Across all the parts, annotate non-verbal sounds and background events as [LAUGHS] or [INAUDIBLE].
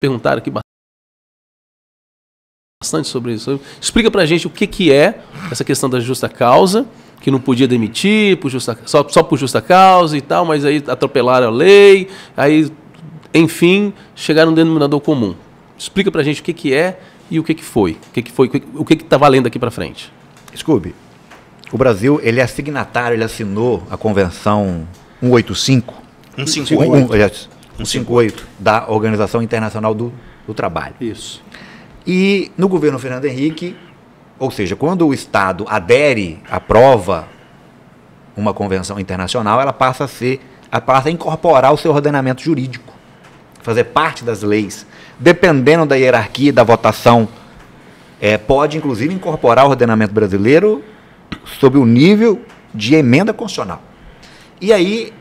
perguntaram aqui bastante sobre isso. Explica pra gente o que, que é essa questão da justa causa, que não podia demitir por justa, só, só por justa causa e tal, mas aí atropelaram a lei, aí, enfim, chegaram no denominador comum. Explica pra gente o que, que é e o que, que foi. O que, que foi, o que está valendo daqui para frente. Scooby, o Brasil ele é signatário, ele assinou a Convenção 185. 158. 158 da Organização Internacional do, do Trabalho. Isso. E no governo Fernando Henrique, ou seja, quando o Estado adere, aprova uma convenção internacional, ela passa a ser, ela passa a incorporar o seu ordenamento jurídico, fazer parte das leis. Dependendo da hierarquia da votação, é, pode inclusive incorporar o ordenamento brasileiro sob o nível de emenda constitucional. E aí,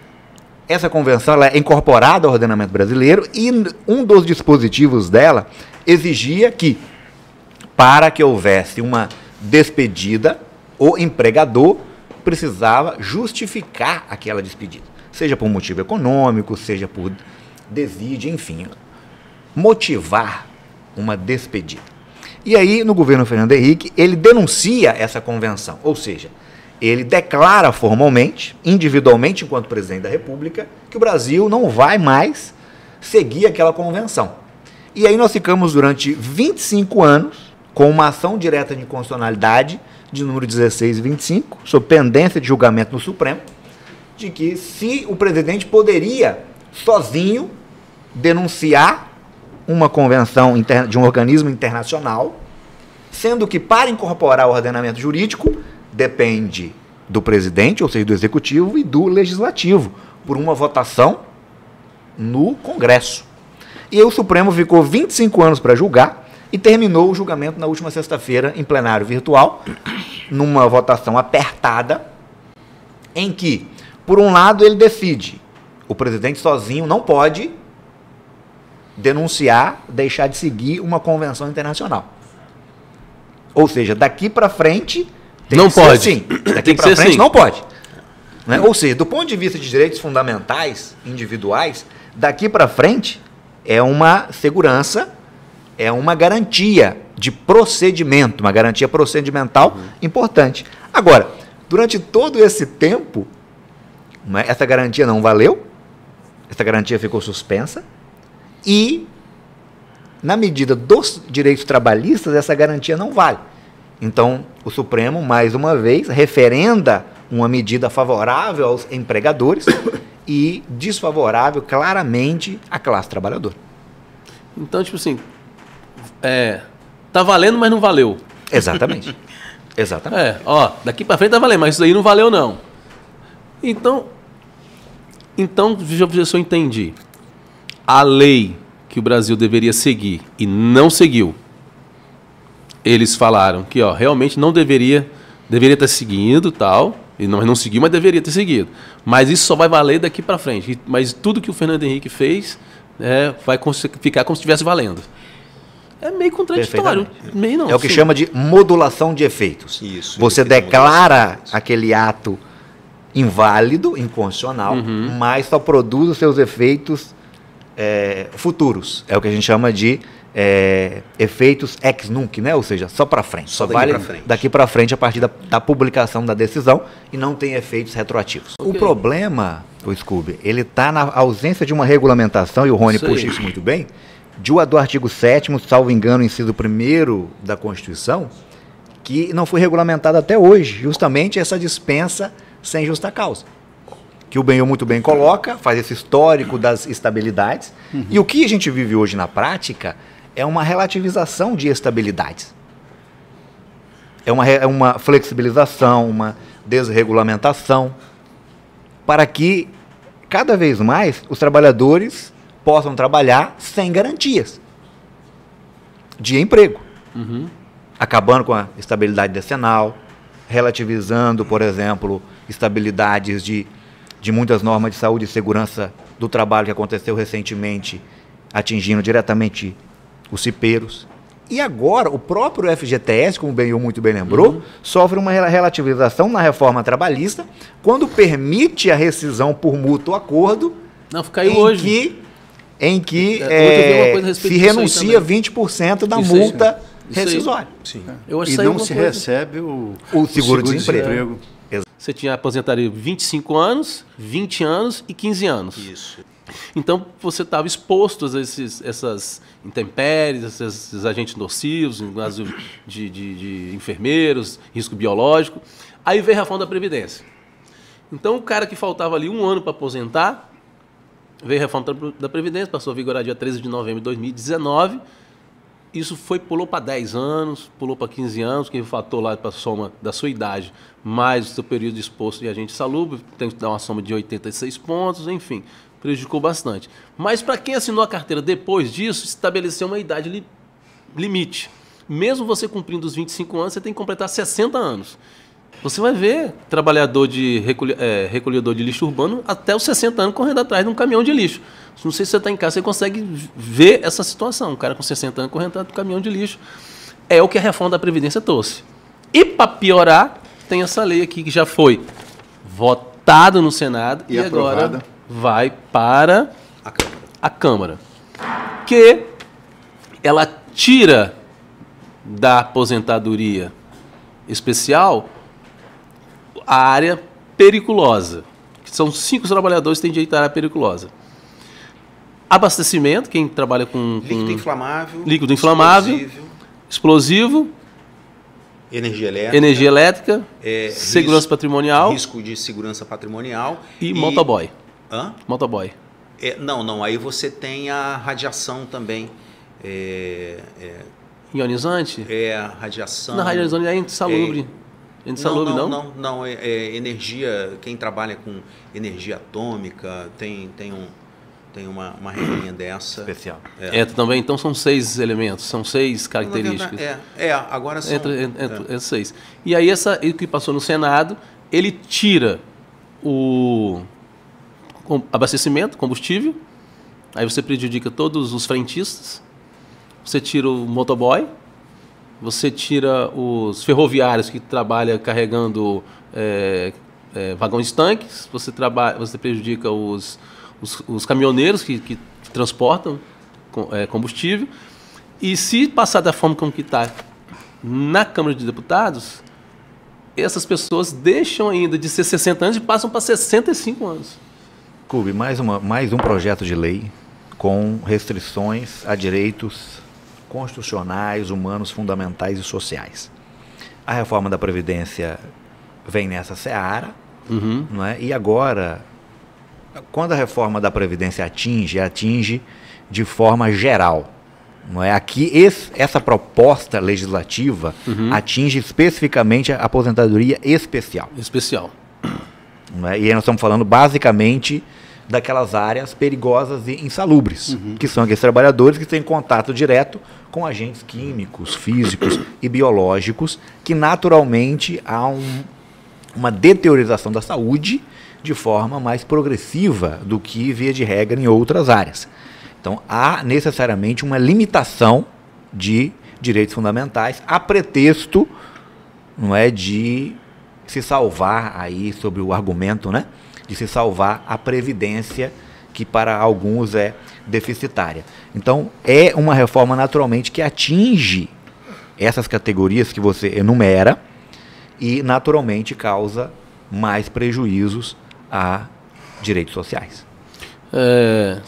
essa convenção é incorporada ao ordenamento brasileiro e um dos dispositivos dela exigia que, para que houvesse uma despedida, o empregador precisava justificar aquela despedida, seja por motivo econômico, seja por desídia, enfim, motivar uma despedida. E aí, no governo Fernando Henrique, ele denuncia essa convenção, ou seja, ele declara formalmente, individualmente, enquanto presidente da República, que o Brasil não vai mais seguir aquela convenção. E aí nós ficamos durante 25 anos com uma ação direta de inconstitucionalidade de número 1625, sob pendência de julgamento no Supremo, de que se o presidente poderia sozinho denunciar uma convenção de um organismo internacional, sendo que para incorporar o ordenamento jurídico depende do presidente, ou seja, do executivo e do legislativo, por uma votação no Congresso. E o Supremo ficou 25 anos para julgar e terminou o julgamento na última sexta-feira em plenário virtual, numa votação apertada, em que, por um lado, ele decide, o presidente sozinho não pode denunciar, deixar de seguir uma convenção internacional. Ou seja, daqui para frente não pode. Sim, daqui para frente assim. não pode. Né? Ou seja, do ponto de vista de direitos fundamentais individuais, daqui para frente é uma segurança, é uma garantia de procedimento, uma garantia procedimental uhum. importante. Agora, durante todo esse tempo, né, essa garantia não valeu, essa garantia ficou suspensa e, na medida dos direitos trabalhistas, essa garantia não vale. Então, o Supremo, mais uma vez, referenda uma medida favorável aos empregadores [COUGHS] e desfavorável claramente à classe trabalhadora. Então, tipo assim, é, tá valendo, mas não valeu. Exatamente. [LAUGHS] Exatamente. É, ó, daqui para frente tá valendo, mas isso aí não valeu não. Então, então, se eu entendi. A lei que o Brasil deveria seguir e não seguiu. Eles falaram que, ó, realmente não deveria, deveria estar seguindo, tal, e não, não seguiu, mas deveria ter seguido. Mas isso só vai valer daqui para frente. Mas tudo que o Fernando Henrique fez é, vai ficar como se estivesse valendo. É meio contraditório. Meio não, é o que sim. chama de modulação de efeitos. Isso. Você declara aquele ato inválido, inconstitucional, uhum. mas só produz os seus efeitos é, futuros. É o que a gente chama de é, efeitos ex nunc, né? Ou seja, só para frente. Só, só vale frente. daqui para frente a partir da, da, publicação da decisão e não tem efeitos retroativos. Okay. O problema, o Scooby, ele está na ausência de uma regulamentação, e o Rony puxa isso muito bem, de, do artigo 7 salvo engano, inciso 1 da Constituição, que não foi regulamentado até hoje, justamente essa dispensa sem justa causa. Que o Benhur muito bem coloca, faz esse histórico das estabilidades. Uhum. E o que a gente vive hoje na prática é uma relativização de estabilidades. É uma, é uma flexibilização, uma desregulamentação, para que cada vez mais os trabalhadores possam trabalhar sem garantias de emprego. Uhum. Acabando com a estabilidade decenal, relativizando, por exemplo, estabilidades de, de muitas normas de saúde e segurança do trabalho que aconteceu recentemente, atingindo diretamente os cipeiros. E agora, o próprio FGTS, como o Benhur muito bem lembrou, uhum. sofre uma relativização na reforma trabalhista, quando permite a rescisão por mútuo acordo. Não, caiu hoje. Que em que É, é, se aí renuncia também. 20% da Isso aí. multa Isso aí. rescisória. Sim. Eu acho e não alguma se coisa. recebe o, O seguro-desemprego. Você tinha aposentadoria 25 anos, 20 anos e 15 anos. Isso. Então você estava exposto a esses, essas intempéries, esses, esses agentes nocivos, no caso de, de- de enfermeiros, risco biológico. Aí veio a reforma da Previdência. Então o cara que faltava ali um ano para aposentar, veio a reforma da- Previdência, passou a vigorar dia 13 de novembro de 2019. Isso foi, pulou para 10 anos, pulou para 15 anos, que o fator lá para a soma da sua idade, mais o seu período exposto de agente salubre, tem que dar uma soma de 86 pontos, enfim, prejudicou bastante. Mas para quem assinou a carteira depois disso, estabeleceu uma idade li- limite. Mesmo você cumprindo os 25 anos, você tem que completar 60 anos. Você vai ver trabalhador de recolhe- eh, recolhedor de lixo urbano até os 60 anos correndo atrás de um caminhão de lixo. Não sei se você está em casa, você consegue ver essa situação. Um cara com 60 anos correndo atrás do caminhão de lixo. É o que a reforma da Previdência trouxe. E para piorar, tem essa lei aqui que já foi votada no Senado E e, agora. Vai para A Câmara. a Câmara. Que ela tira da aposentadoria especial a área periculosa. Que são cinco trabalhadores que têm direito à área periculosa. Abastecimento, quem trabalha com, com Líquido inflamável. Líquido inflamável. explosivo, explosivo, Energia elétrica. energia elétrica, é, segurança risco- patrimonial Risco de segurança patrimonial. e, motoboy. Hã? Motoboy. É, não, não. Aí você tem a radiação também. É, é, Ionizante? é a radiação. Na radiação é insalubre. É insalubre, não, não? não, não, não, é, é energia. Quem trabalha com energia atômica tem, tem, um, tem uma, uma regrinha dessa. Especial. É. também. Então são seis elementos, são seis características. verdade, É, é, agora são. Entre, entre, é. esses seis. E aí, essa, o que passou no Senado, ele tira o abastecimento, combustível, aí você prejudica todos os frentistas, você tira o motoboy, você tira os ferroviários que trabalham carregando é, é, vagões tanques, você, trabalha, você prejudica os, os, os caminhoneiros que, que transportam é, combustível. E se passar da forma como que está na Câmara de Deputados, essas pessoas deixam ainda de ser 60 anos e passam para 65 anos. Cube, mais, uma, mais um projeto de lei com restrições a direitos constitucionais, humanos, fundamentais e sociais. A reforma da Previdência vem nessa seara, Uhum. não é? e agora, quando a reforma da Previdência atinge, atinge de forma geral. Não é? Aqui, esse- essa proposta legislativa atinge especificamente a aposentadoria especial. Especial. É? E aí nós estamos falando basicamente daquelas áreas perigosas e insalubres, que são aqueles trabalhadores que têm contato direto com agentes químicos, físicos e biológicos, que naturalmente há um- uma deteriorização da saúde de forma mais progressiva do que, via de regra, em outras áreas. Então, há necessariamente uma limitação de direitos fundamentais a pretexto não é de se salvar aí sobre o argumento, né? De se salvar a previdência que para alguns é deficitária. Então, é uma reforma naturalmente que atinge essas categorias que você enumera e naturalmente causa mais prejuízos a direitos sociais. É,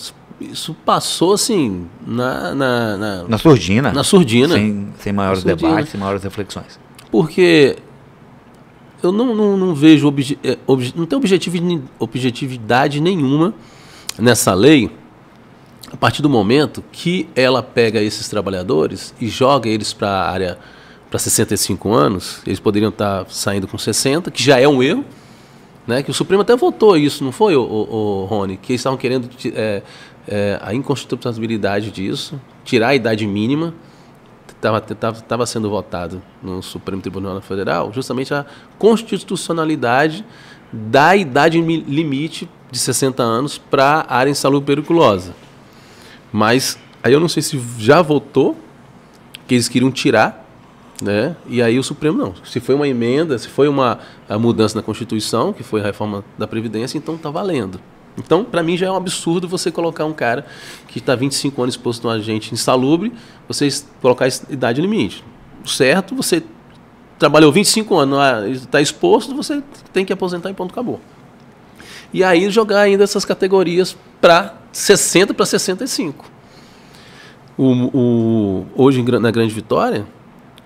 isso passou assim na, na, na- Na surdina. Na surdina. Sem, sem maiores Na surdina. debates, sem maiores reflexões. Porque eu não, não, não vejo obje, é, obje- não tem objetivi- objetividade nenhuma nessa lei a partir do momento que ela pega esses trabalhadores e joga eles para a área para 65 anos, eles poderiam estar saindo com 60, que já é um erro, né? Que o Supremo até votou isso, não foi, o, o, Rony? Que eles estavam querendo é, é, a inconstitucionalidade disso, tirar a idade mínima, estava sendo votado no Supremo Tribunal Federal, justamente a constitucionalidade da idade mi- limite de 60 anos para a área insalubre periculosa. Mas aí eu não sei se já votou, que eles queriam tirar, né? E aí o Supremo não. Se foi uma emenda, se foi uma mudança na Constituição, que foi a reforma da Previdência, então está valendo. Então, para mim já é um absurdo você colocar um cara que está 25 anos exposto a um agente insalubre, você colocar idade limite. Certo, você trabalhou 25 anos, está exposto, você tem que aposentar e ponto, acabou. E aí jogar ainda essas categorias para 60 para 65. O, o, hoje na Grande Vitória,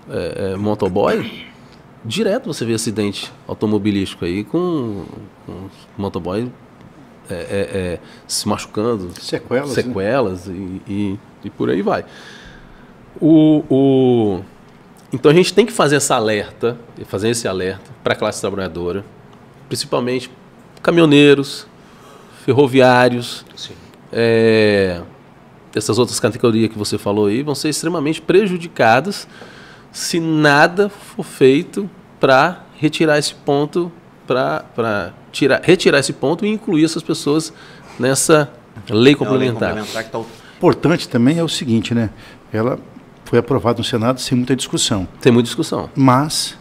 é, é, motoboy, direto você vê acidente automobilístico aí com, com motoboy é, é, é, se machucando. Sequelas. Né? Sequelas né? e, e, e, por aí vai. O, o, então a gente tem que fazer essa alerta, fazer esse alerta para a classe trabalhadora, principalmente caminhoneiros, ferroviários, é, essas outras categorias que você falou aí, vão ser extremamente prejudicadas se nada for feito para retirar esse ponto, para tirar, retirar esse ponto e incluir essas pessoas nessa lei complementar. lei complementar tá... Importante também é o seguinte, né? Ela foi aprovada no Senado sem muita discussão. Tem muita discussão. Mas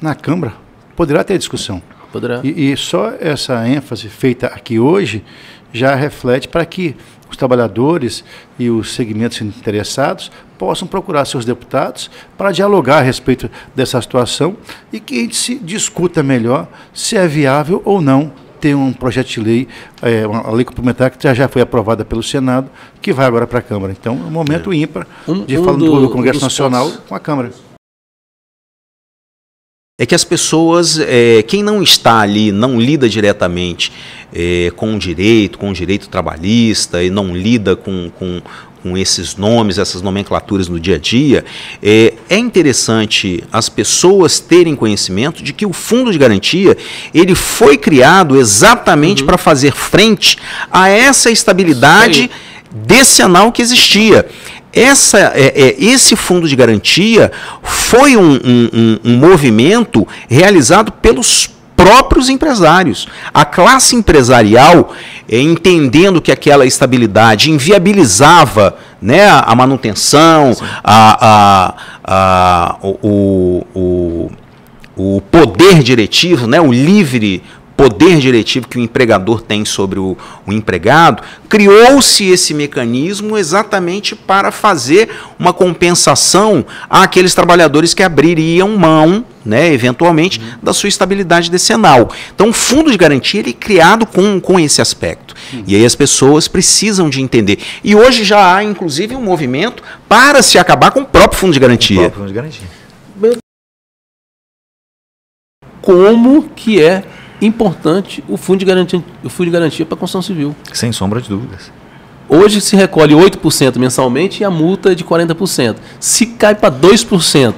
na Câmara poderá ter discussão. Poderá. E, e só essa ênfase feita aqui hoje já reflete para que os trabalhadores e os segmentos interessados possam procurar seus deputados para dialogar a respeito dessa situação e que a gente se discuta melhor se é viável ou não ter um projeto de lei, é, uma lei complementar que já, foi aprovada pelo Senado, que vai agora para a Câmara. Então, é um momento é. ímpar um, de um falar do, do Congresso Nacional pontos. com a Câmara é que as pessoas, é, quem não está ali, não lida diretamente é, com o direito, com o direito trabalhista e não lida com, com, com esses nomes, essas nomenclaturas no dia a dia, é, é interessante as pessoas terem conhecimento de que o fundo de garantia ele foi criado exatamente uhum. para fazer frente a essa estabilidade desse anal que existia essa, é, é, esse fundo de garantia foi um, um, um, movimento realizado pelos próprios empresários. A classe empresarial, é, entendendo que aquela estabilidade inviabilizava né, a, manutenção, a, a, a, o, o, o poder diretivo, né, o livre poder diretivo que o empregador tem sobre o, o empregado, criou-se esse mecanismo exatamente para fazer uma compensação àqueles trabalhadores que abririam mão, né, eventualmente, uhum. da sua estabilidade decenal. Então, o fundo de garantia ele é criado com, com esse aspecto. Uhum. E aí as pessoas precisam de entender. E hoje já há, inclusive, um movimento para se acabar com o próprio fundo de garantia. O próprio fundo de garantia. Como que é importante o fundo de garantia, o fundo de garantia para a construção civil. Sem sombra de dúvidas. Hoje se recolhe 8% mensalmente e a multa é de 40%. Se cai para 2%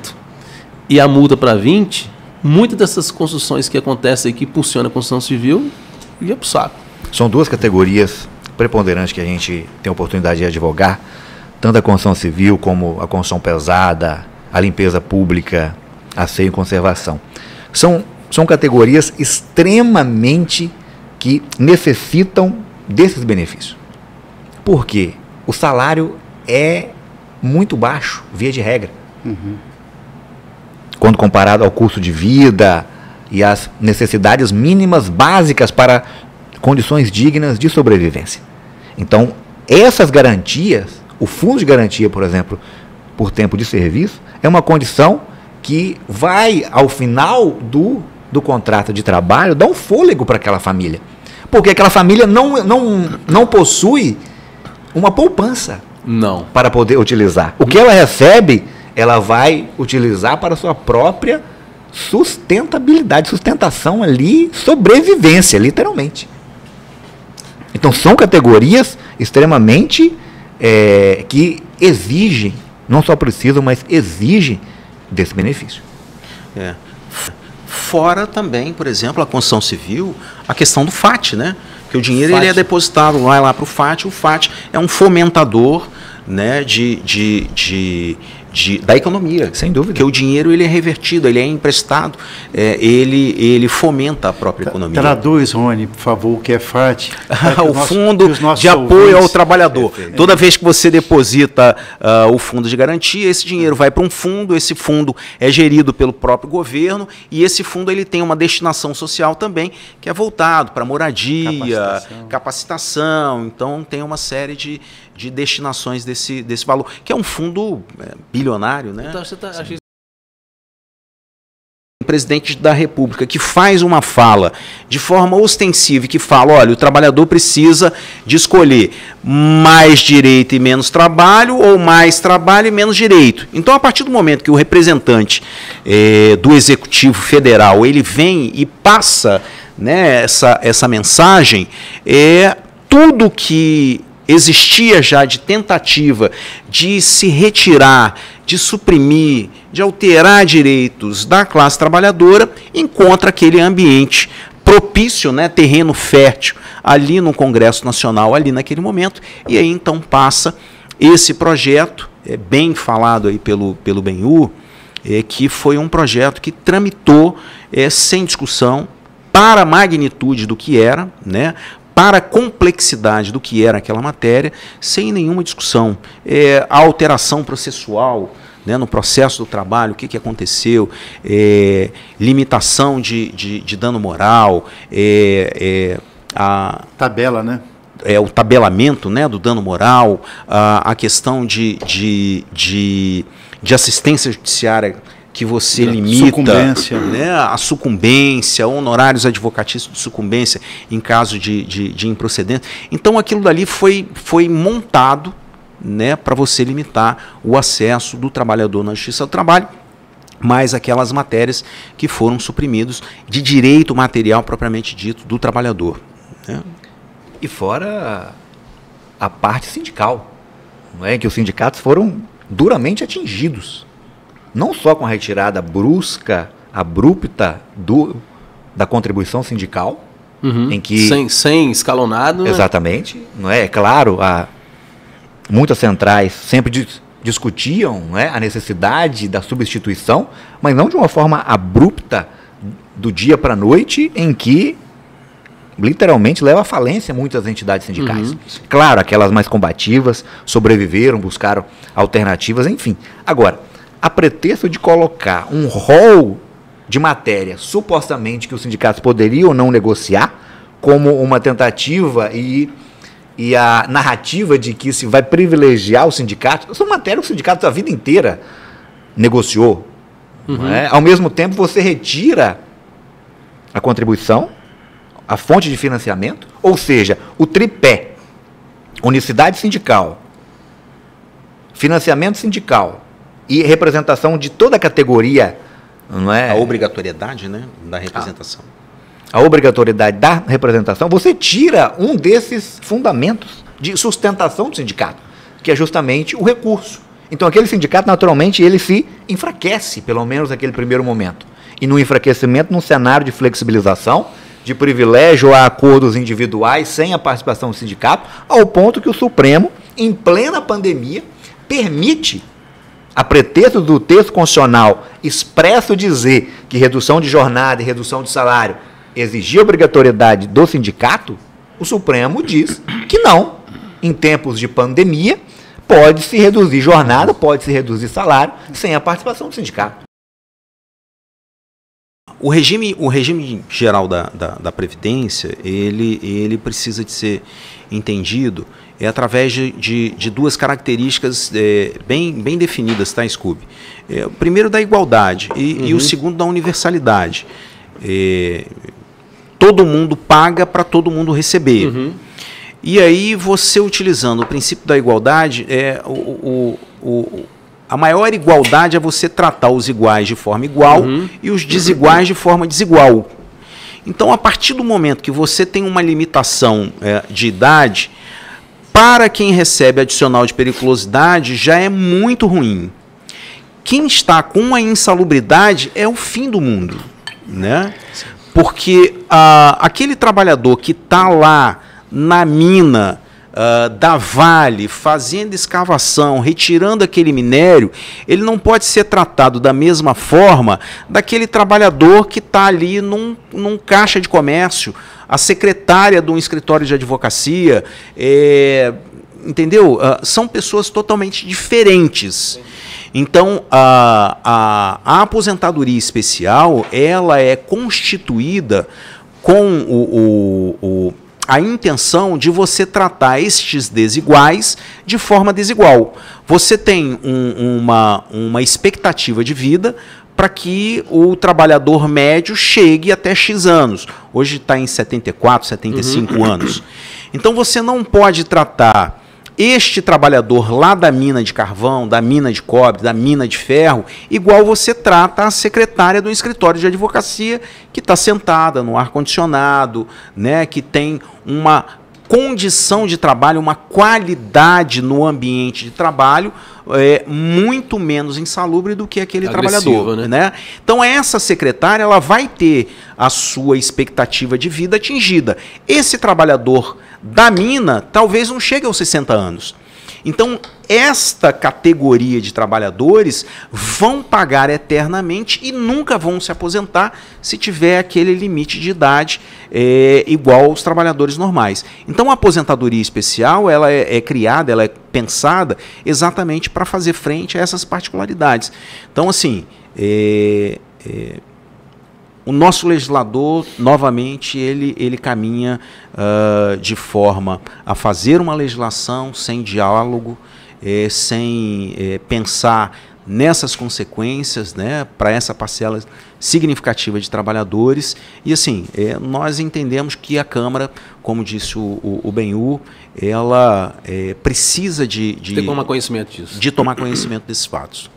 e a multa para 20%, muitas dessas construções que acontecem aqui, funciona a construção civil, ia para o saco. São duas categorias preponderantes que a gente tem a oportunidade de advogar, tanto a construção civil como a construção pesada, a limpeza pública, a seio e conservação. São são categorias extremamente que necessitam desses benefícios. Por quê? O salário é muito baixo, via de regra. Uhum. Quando comparado ao custo de vida e às necessidades mínimas básicas para condições dignas de sobrevivência. Então, essas garantias, o fundo de garantia, por exemplo, por tempo de serviço, é uma condição que vai, ao final do do contrato de trabalho dá um fôlego para aquela família. Porque aquela família não, não, não possui uma poupança não. para poder utilizar. O que ela recebe, ela vai utilizar para sua própria sustentabilidade, sustentação ali, sobrevivência, literalmente. Então são categorias extremamente é, que exigem, não só precisam, mas exigem desse benefício. É. Fora também, por exemplo, a construção civil, a questão do FAT, né? Que o dinheiro FAT. ele é depositado vai lá para o FAT, o FAT é um fomentador né, de, de, de, de, da economia. Sem dúvida. Porque o dinheiro ele é revertido, ele é emprestado, é, ele, ele fomenta a própria economia. Traduz, Rony, por favor, o que é FAT. [LAUGHS] o Fundo de Apoio ao Trabalhador. Perfeito. Toda vez que você deposita uh, o fundo de garantia, esse dinheiro vai para um fundo, esse fundo é gerido pelo próprio governo e esse fundo ele tem uma destinação social também, que é voltado para moradia, capacitação. capacitação. Então tem uma série de, de destinações desse, desse valor, que é um fundo é, bilionário, né? Então você tá, presidente da República que faz uma fala de forma ostensiva e que fala, olha, o trabalhador precisa de escolher mais direito e menos trabalho ou mais trabalho e menos direito. Então, a partir do momento que o representante é, do Executivo Federal ele vem e passa né, essa, essa mensagem, é tudo que existia já de tentativa de se retirar, de suprimir, de alterar direitos da classe trabalhadora, encontra aquele ambiente propício, né, terreno fértil ali no Congresso Nacional, ali naquele momento, e aí então passa esse projeto, é, bem falado aí pelo, pelo Benhu, é, que foi um projeto que tramitou é, sem discussão, para a magnitude do que era, né, para a complexidade do que era aquela matéria, sem nenhuma discussão. É, a alteração processual, né, no processo do trabalho, o que, que aconteceu, é, limitação de, de, de, dano moral, é, é a tabela, né? É, o tabelamento né, do dano moral, a, a questão de, de, de, de assistência judiciária que você limita sucumbência. Né, a sucumbência, honorários advocatícios de sucumbência em caso de, de, de improcedência. Então aquilo dali foi, foi montado né, para você limitar o acesso do trabalhador na justiça do trabalho, mais aquelas matérias que foram suprimidos de direito material propriamente dito do trabalhador. Né? E fora a parte sindical, não é que os sindicatos foram duramente atingidos não só com a retirada brusca, abrupta do, da contribuição sindical, uhum. em que sem, sem escalonado, né? exatamente, né? não é? É claro, a, muitas centrais sempre dis, discutiam é, a necessidade da substituição, mas não de uma forma abrupta do dia para a noite, em que literalmente leva à falência muitas entidades sindicais. Uhum. Claro, aquelas mais combativas sobreviveram, buscaram alternativas, enfim. Agora, a pretexto de colocar um rol de matéria supostamente que os sindicatos poderiam não negociar, como uma tentativa e, e a narrativa de que se vai privilegiar o sindicato, são matérias que o sindicato a vida inteira negociou. Uhum. É? Ao mesmo tempo, você retira a contribuição, a fonte de financiamento, ou seja, o tripé, unicidade sindical, financiamento sindical e representação de toda a categoria, não é? A obrigatoriedade, né, da representação. A, a obrigatoriedade da representação, você tira um desses fundamentos de sustentação do sindicato, que é justamente o recurso. Então aquele sindicato naturalmente ele se enfraquece, pelo menos naquele primeiro momento. E no enfraquecimento, num cenário de flexibilização, de privilégio a acordos individuais sem a participação do sindicato, ao ponto que o Supremo, em plena pandemia, permite a pretexto do texto constitucional expresso dizer que redução de jornada e redução de salário exigia obrigatoriedade do sindicato, o Supremo diz que não. Em tempos de pandemia, pode-se reduzir jornada, pode-se reduzir salário sem a participação do sindicato. O regime, o regime geral da, da, da Previdência, ele, ele precisa de ser entendido é através de, de, de duas características é, bem, bem definidas, tá, Scooby? É, o primeiro da igualdade e, uhum. e o uhum. segundo da universalidade. É, todo mundo paga para todo mundo receber. Uhum. E aí você utilizando o princípio da igualdade, é, o, o, o, a maior igualdade é você tratar os iguais de forma igual uhum. e os desiguais de forma desigual. Então, a partir do momento que você tem uma limitação é, de idade, para quem recebe adicional de periculosidade já é muito ruim. Quem está com a insalubridade é o fim do mundo, né? Porque ah, aquele trabalhador que está lá na mina uh, da Vale fazendo escavação, retirando aquele minério, ele não pode ser tratado da mesma forma daquele trabalhador que está ali num, num caixa de comércio, a secretária de um escritório de advocacia. É, entendeu? Uh, são pessoas totalmente diferentes. Então, a, a, a, aposentadoria especial, ela é constituída com o, o, o a intenção de você tratar estes desiguais de forma desigual. Você tem um, uma, uma expectativa de vida para que o trabalhador médio chegue até X anos. Hoje está em 74, 75 uhum. anos. Então você não pode tratar este trabalhador lá da mina de carvão, da mina de cobre, da mina de ferro, igual você trata a secretária do escritório de advocacia que está sentada no ar-condicionado, né, que tem uma condição de trabalho, uma qualidade no ambiente de trabalho é, muito menos insalubre do que aquele Agressiva, trabalhador. Né? né? Então essa secretária ela vai ter a sua expectativa de vida atingida. Esse trabalhador da mina talvez não chegue aos 60 anos. Então, esta categoria de trabalhadores vão pagar eternamente e nunca vão se aposentar se tiver aquele limite de idade é, igual aos trabalhadores normais. Então, a aposentadoria especial ela é, é criada, ela é pensada exatamente para fazer frente a essas particularidades. Então, assim, é, o nosso legislador, novamente, ele, ele caminha uh, de forma a fazer uma legislação sem diálogo, eh, sem eh, pensar nessas consequências né, para essa parcela significativa de trabalhadores. E assim, eh, nós entendemos que a Câmara, como disse o, o, o Benhu, ela eh, precisa de, de, de tomar conhecimento disso. De tomar conhecimento desses fatos.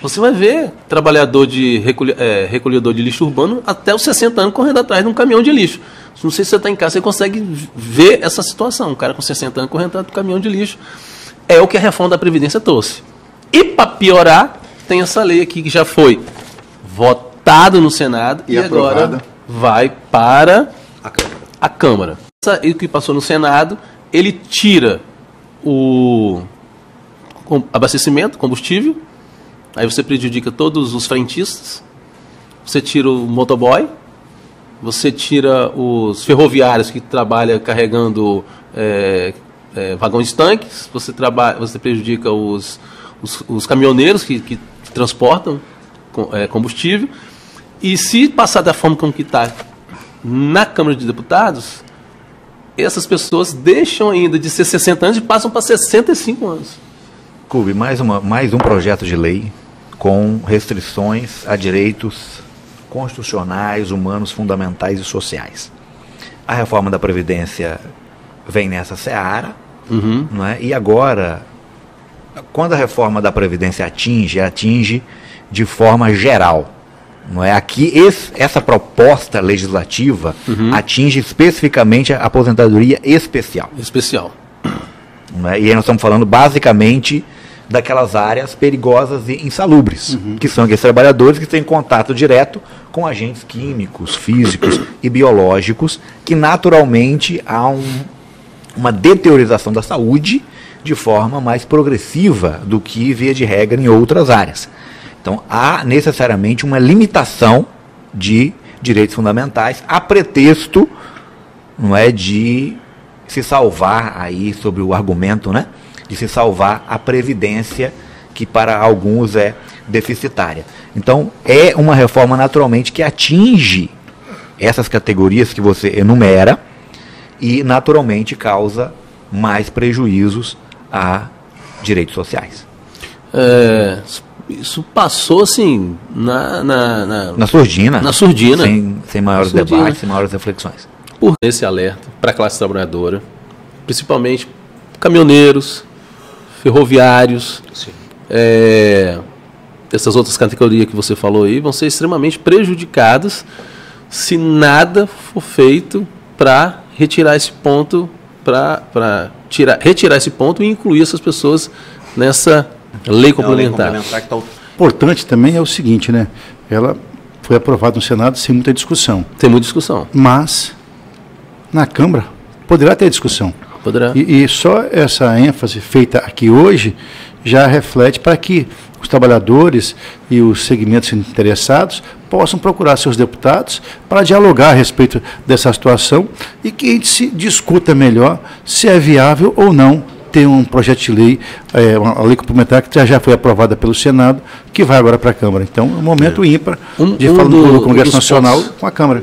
Você vai ver trabalhador de recolhe, é, recolhedor de lixo urbano até os 60 anos correndo atrás de um caminhão de lixo. Não sei se você está em casa, você consegue ver essa situação. Um cara com 60 anos correndo atrás do caminhão de lixo. É o que a reforma da Previdência trouxe. E para piorar, tem essa lei aqui que já foi votado no Senado e, e agora vai para a Câmara. A Câmara. Essa, o que passou no Senado, ele tira o abastecimento, combustível, Aí você prejudica todos os frentistas, você tira o motoboy, você tira os ferroviários que trabalham carregando é, é, vagões tanques, você, trabalha, você prejudica os, os, os caminhoneiros que, que transportam é, combustível. E se passar da forma como que está na Câmara de Deputados, essas pessoas deixam ainda de ser 60 anos e passam para 65 anos. Cube, mais, uma, mais um projeto de lei com restrições a direitos constitucionais, humanos, fundamentais e sociais. A reforma da Previdência vem nessa seara, uhum. não é? e agora, quando a reforma da Previdência atinge, atinge de forma geral. Não é? Aqui, esse, essa proposta legislativa uhum. atinge especificamente a aposentadoria especial. Especial. É? E aí nós estamos falando basicamente daquelas áreas perigosas e insalubres, uhum. que são aqueles trabalhadores que têm contato direto com agentes químicos, físicos e biológicos, que naturalmente há um, uma deteriorização da saúde de forma mais progressiva do que via de regra em outras áreas. Então há necessariamente uma limitação de direitos fundamentais a pretexto não é de se salvar aí sobre o argumento, né? De se salvar a previdência, que para alguns é deficitária. Então, é uma reforma naturalmente que atinge essas categorias que você enumera e naturalmente causa mais prejuízos a direitos sociais. É, isso passou assim na na, na, na surdina. Na surdina. Sem, sem maiores surdina. debates, sem maiores reflexões. Por esse alerta para a classe trabalhadora, principalmente caminhoneiros, ferroviários, é, essas outras categorias que você falou aí, vão ser extremamente prejudicados se nada for feito para retirar esse ponto, para tirar, retirar esse ponto e incluir essas pessoas nessa lei complementar. É lei complementar tá... Importante também é o seguinte, né? Ela foi aprovada no Senado sem muita discussão. Sem muita discussão. Mas na Câmara poderá ter discussão. Poderá. E, e só essa ênfase feita aqui hoje já reflete para que os trabalhadores e os segmentos interessados possam procurar seus deputados para dialogar a respeito dessa situação e que a gente se discuta melhor se é viável ou não ter um projeto de lei, é, uma lei complementar que já, foi aprovada pelo Senado, que vai agora para a Câmara. Então, é um momento ímpar Um- de um falar do- do Congresso Nacional pontos- com a Câmara.